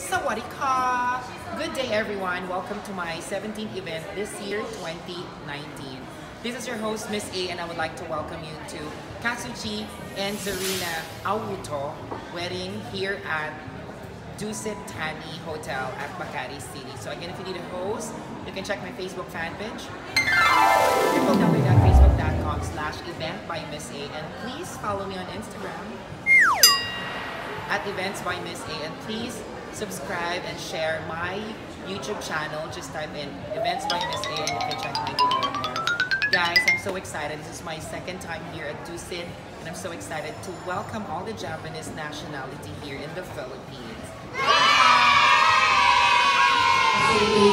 Sawadee ka! Good day everyone! Welcome to my 17th event this year, 2019. This is your host, Miss A, and I would like to welcome you to Katsuchi and Zarina Awuto wedding here at Dusit Tani Hotel at Makati City. So again, if you need a host, you can check my Facebook fan page www.facebook.com slash event by Miss A and please follow me on Instagram at events by Miss A and please subscribe and share my YouTube channel. Just type in events by Miss A and you can check my video there. Guys, I'm so excited. This is my second time here at Dusit and I'm so excited to welcome all the Japanese nationality here in the Philippines.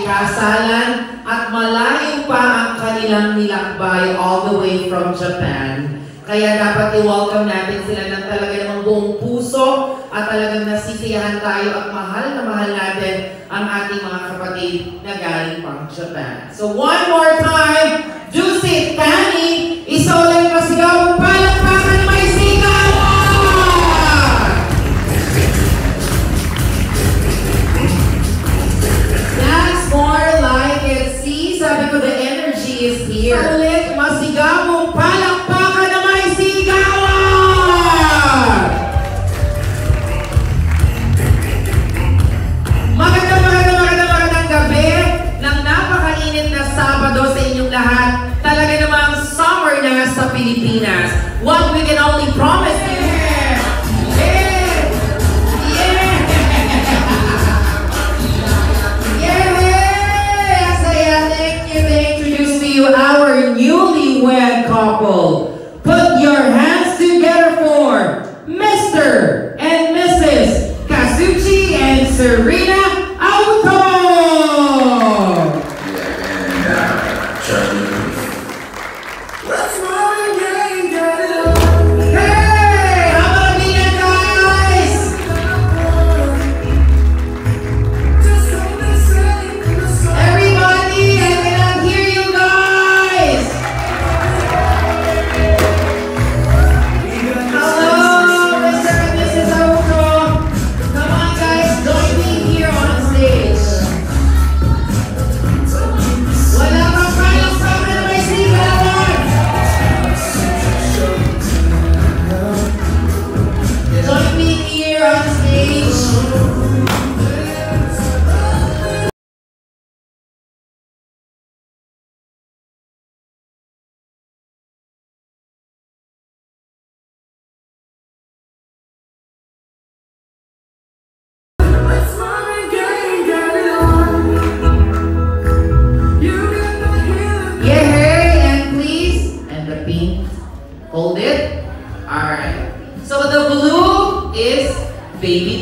Kasalan at malayo pa ang kanilang nilakbay all the way from Japan. Kaya dapat i-welcome natin sila ng talaga namang buong puso at talagang nasisiyahan tayo at mahal na mahal natin ang ating mga kapatid na galing pang Japan. So one more time, Dusit Tani, Filipinas. What we can only promise you. Yeah. Yeah. yeah. I thank you, they our newlywed couple. Put your hands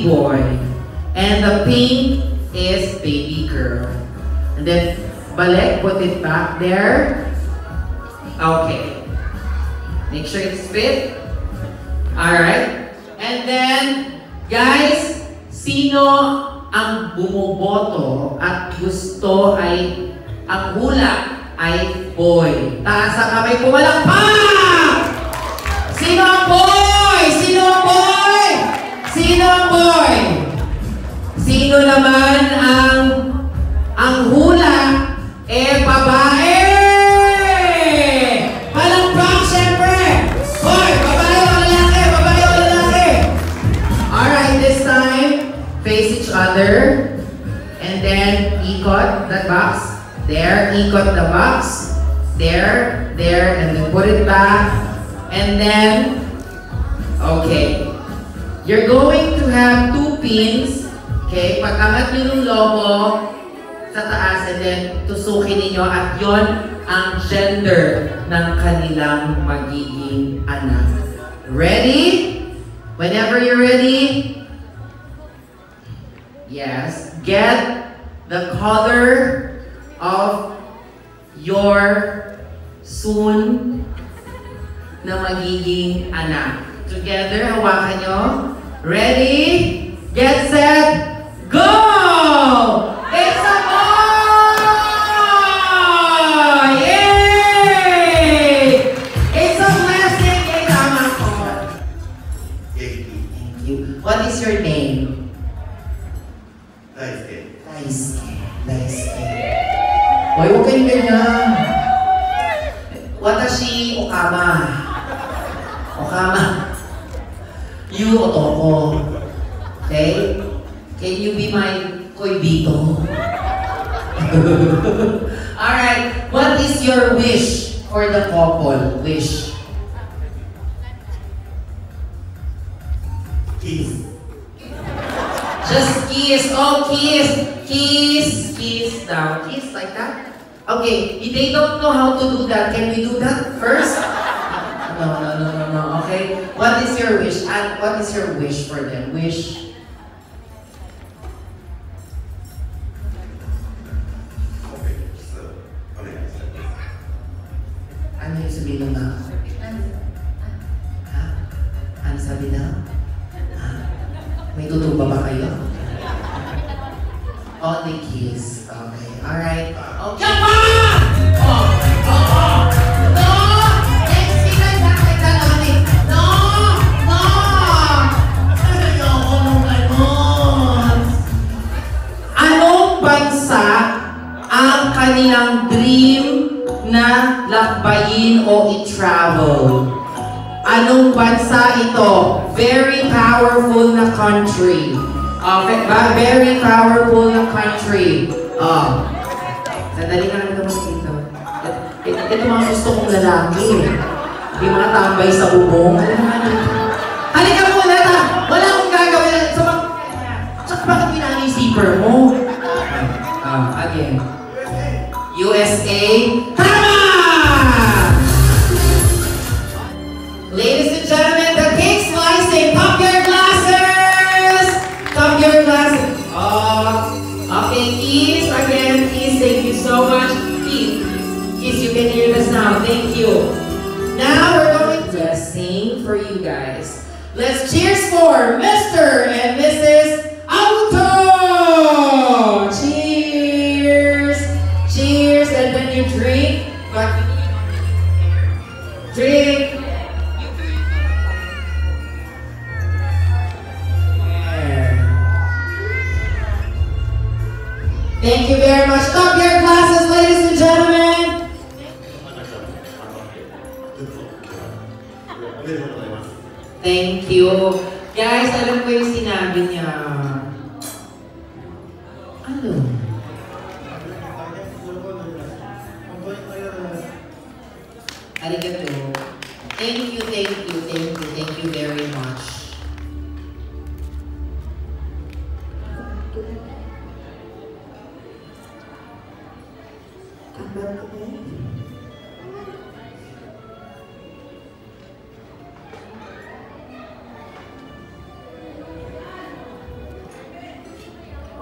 boy, and the pink is baby girl. And then, balik, put it back there. Okay. Make sure it's fit. Alright. And then, guys, sino ang bumoboto at gusto ay ang hula ay boy. Taas ang kamay, pumalakpak! There, ikot the box. There, there, and then put it back. And then, okay. You're going to have two pins. Okay, pag-angat nyo ng logo sa taas and then tusukin ninyo at yon ang gender ng kanilang magiging anak. Ready? Whenever you're ready, yes, get the color of your soon na magiging anak. Together, hawakan nyo. Ready? Get set, go! Alright, what is your wish for the couple? Wish. kiss Just kiss. Oh, kiss. Kiss. Kiss now. Kiss like that. Okay, if they don't know how to do that, can we do that first? No, no, no, no, no. Okay. What is your wish? What is your wish for them? Wish. Country. Ba? Very powerful na country. Oh. Sandali ka lang naman dito. Ito, ito mga gusto kong lalaki. Yung mga tambay sa bubong. Alam mo ano? Halika muna ta! Wala akong gagawin. So, mag... Tsaka bakit zipper mo? Ah, again. USA. Tama! you drink, but drink. Thank you very much. Stop your glasses, ladies and gentlemen. Thank you. Guys, alam ko yung sinabi niya.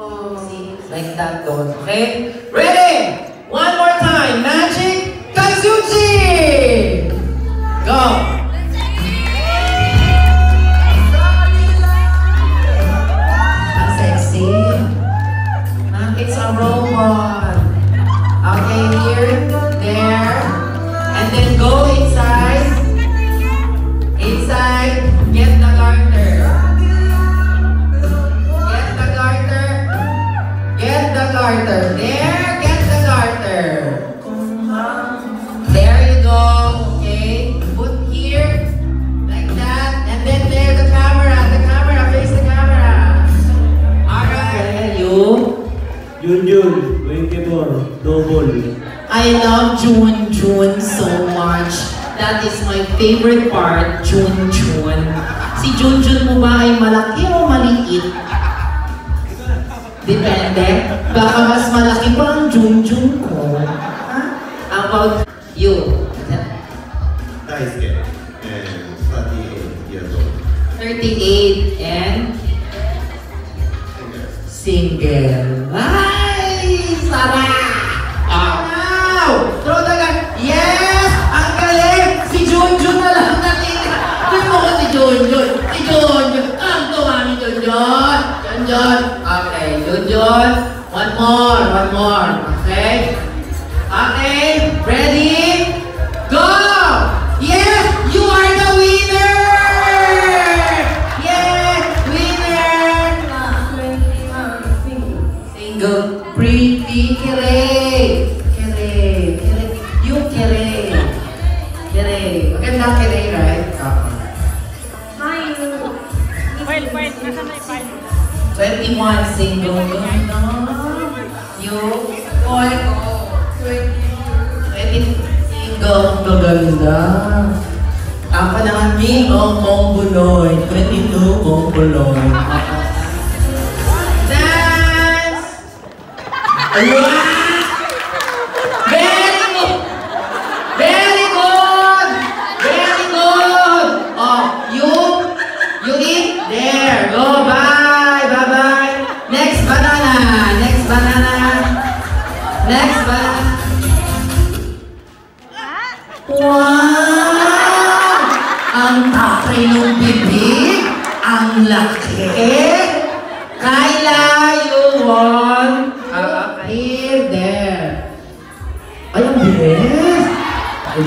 Like that goes. Okay? Ready? One more time. Magic Kazuchi! Go! Sexy. It's a robot. Okay, here, there, and then go. Inside, garter. There, get the garter. There you go. Okay. Put here. Like that. And then there, the camera. The camera. Face the camera. Alright. You. Junjun, 24, double. I love Jun Jun so much. That is my favorite part, Jun Jun. Si Jun Jun mo ba ay malaki o maliit? Depende. Baka mas malaki pa ang junjun ko. Ha? About you. Daisuke. And 38 years old. 38 and? Single. Single. Okay, Junjun. One more. One more. Okay? Okay? Ready? 21 single. Yung call ko. 20 single. Ang gaganda. Ako na kami, ang Kombuloy. 22 Kombuloy. Dance! Ayun!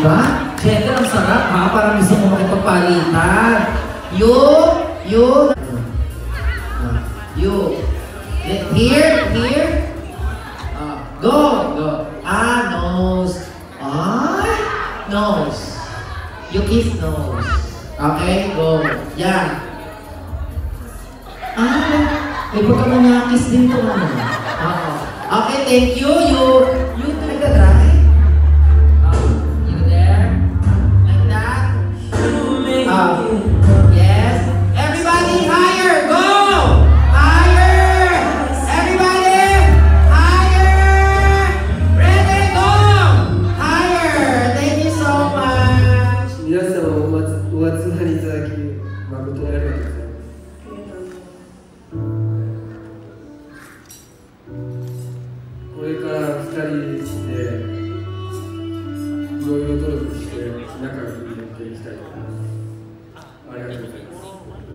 Diba? Kaya ang sarap ha, parang gusto mo makipagpalitan. You, you, you. Here, here. Uh, go, go. Ah, nose. Ah, nose. You kiss nose. Okay, go. Yan. Ah, may pagkamanakis din ko. Ano? Oo. Okay, thank you. You, you too.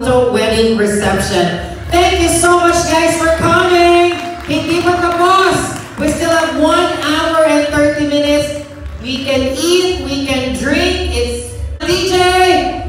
wedding reception. Thank you so much guys for coming! Hindi magkapos! We still have 1 hour and 30 minutes. We can eat, we can drink. It's DJ!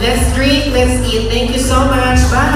Let's drink, let's eat. Thank you so much. Bye.